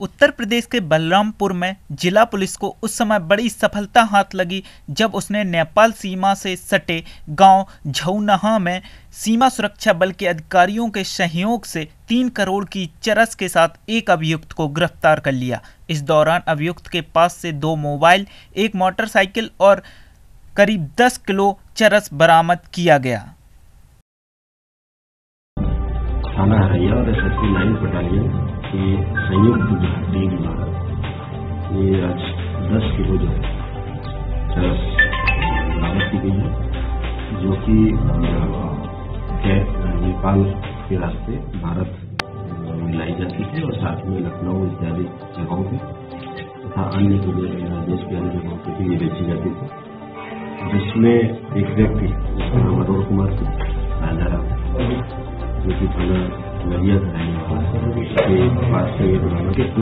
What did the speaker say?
उत्तर प्रदेश के बलरामपुर में जिला पुलिस को उस समय बड़ी सफलता हाथ लगी जब उसने नेपाल सीमा से सटे गाँव झौनहा में सीमा सुरक्षा बल के अधिकारियों के सहयोग से तीन करोड़ की चरस के साथ एक अभियुक्त को गिरफ़्तार कर लिया। इस दौरान अभियुक्त के पास से दो मोबाइल, एक मोटरसाइकिल और करीब दस किलो चरस बरामद किया गया। थाना हरैया और एस एस नाइन बटालियन के संयुक्त टीम द्वारा ये आज दस किलो जो है बरामद की गई है, जो कि नेपाल के रास्ते भारत में लाई जाती थी और साथ में लखनऊ इत्यादि जगहों पे तथा अन्य देश के अन्य जगहों पर भी ये बेची जाती थी जिसमें एक व्यक्ति जिसका नाम अरुण कुमार राजा जो कि थाना नदिया का रहने वाला है